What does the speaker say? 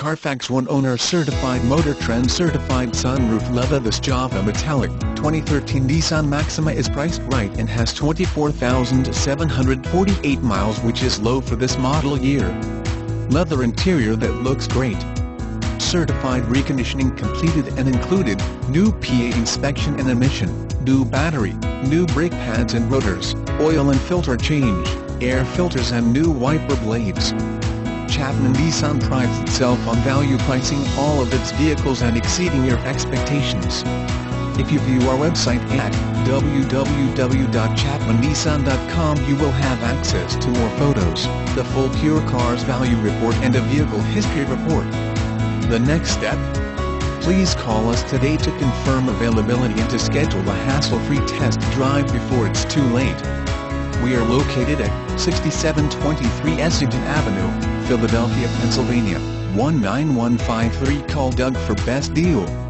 Carfax One owner certified Motor Trend certified sunroof leather This Java Metallic 2013 Nissan Maxima is priced right and has 24,748 miles which is low for this model year. Leather interior that looks great. Certified reconditioning completed and included, new PA inspection and emission, new battery, new brake pads and rotors, oil and filter change, air filters and new wiper blades. Chapman Nissan prides itself on value pricing all of its vehicles and exceeding your expectations. If you view our website at www.chapmannissan.com you will have access to more photos, the full Pure Cars Value Report and a Vehicle History Report. The next step? Please call us today to confirm availability and to schedule a hassle-free test drive before it's too late. We are located at 6723 Essington Avenue, Philadelphia, Pennsylvania, 19153 Call Doug for best deal.